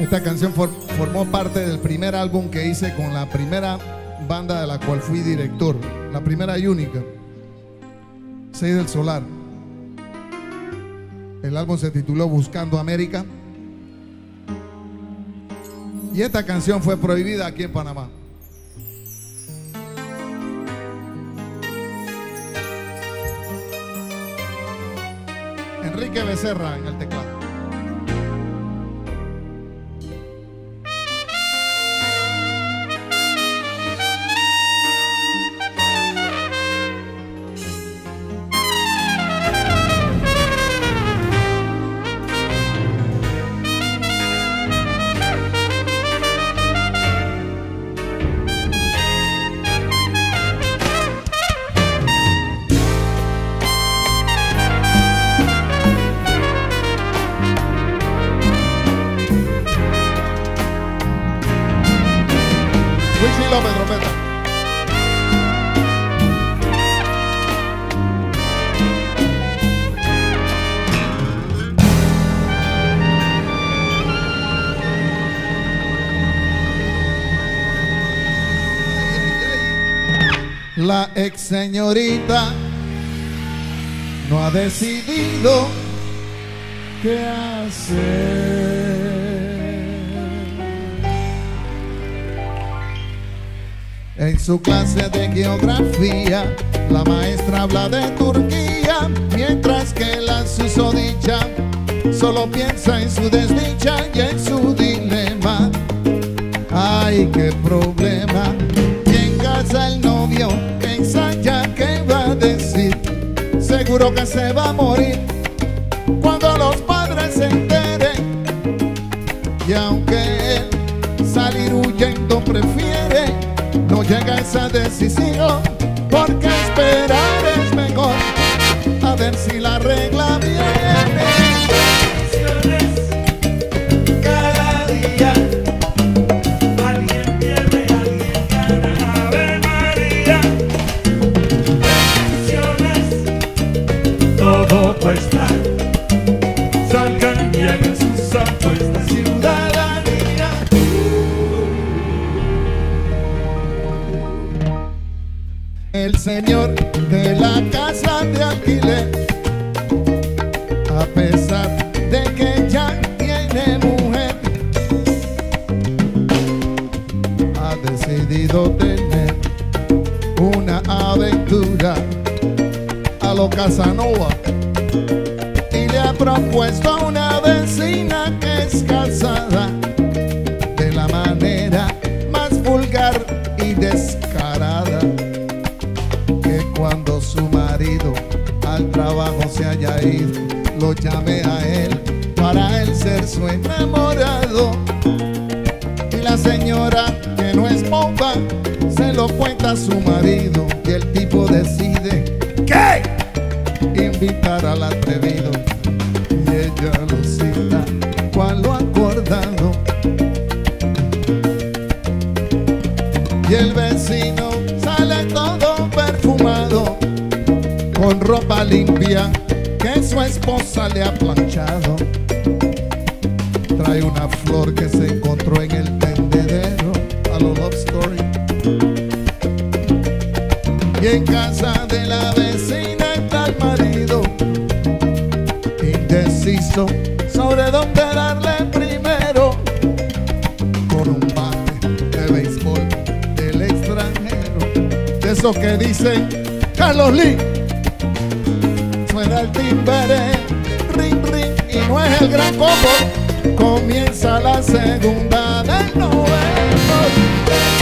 Esta canción for- formó parte del primer álbum que hice con la primera banda de la cual fui director, la primera y única, Seis del Solar. El álbum se tituló Buscando América. Y esta canción fue prohibida aquí en Panamá. Enrique Becerra en el teclado. López, trompeta. La ex señorita no ha decidido qué hacer. En su clase de geografía, la maestra habla de Turquía, mientras que la susodicha solo piensa en su desdicha y en su dilema. Ay, qué problema. Y en casa el novio ensaya qué va a decir. Seguro que se va a morir cuando los padres se enteren. Y aunque él salir huyendo prefiere, llega esa decisión, porque esperar es mejor, a ver si la regla viene. Señor de la casa de alquiler, a pesar de que ya tiene mujer, ha decidido tener una aventura. A lo Casanova y le ha propuesto a una vecina que es casada lo llame a él para él ser su enamorado. Y la señora que no es boba se lo cuenta a su marido y el tipo decide que invitar al atrevido y ella lo cita cual lo acordado. Y el vecino sale todo perfumado, con ropa limpia esposa le ha planchado. Trae una flor que se encontró en el tendedero a lo Love Story. Y en casa de la vecina está el marido, indeciso sobre dónde darle primero con un bate de béisbol del extranjero. De esos que dicen Carlos Lee. Suena el timbre, ring, ring, y no es el gran combo. Comienza la segunda del noveno.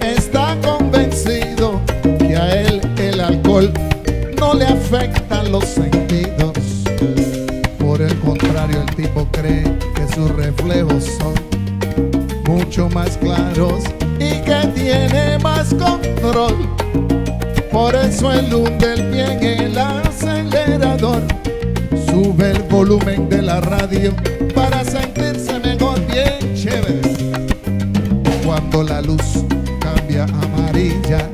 Está convencido que a él el alcohol no le afecta los sentidos. Por el contrario, el tipo cree que sus reflejos son mucho más claros y que tiene más control. Por eso el pie en el acelerador. Sube el volumen de la radio Cuando la luz cambia amarilla,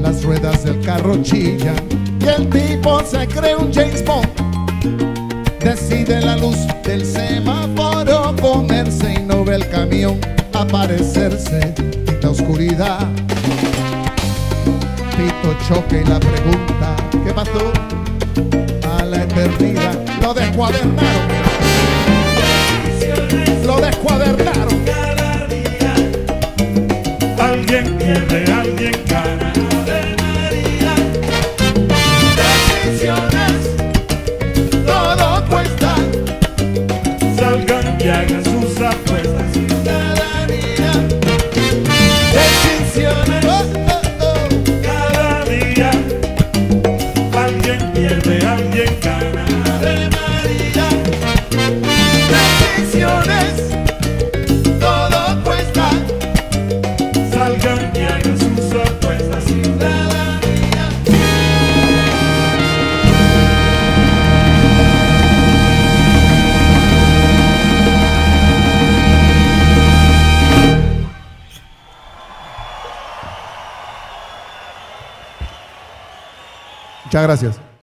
las ruedas del carro chillan y el tipo se cree un James Bond. Decide la luz del semáforo ponerse y no ve el camión aparecerse en la oscuridad. Pito choque y la pregunta, ¿qué pasó? A la eternidad lo descuadernaron. Lo descuadernaron. Alguien pierde, alguien Muchas gracias.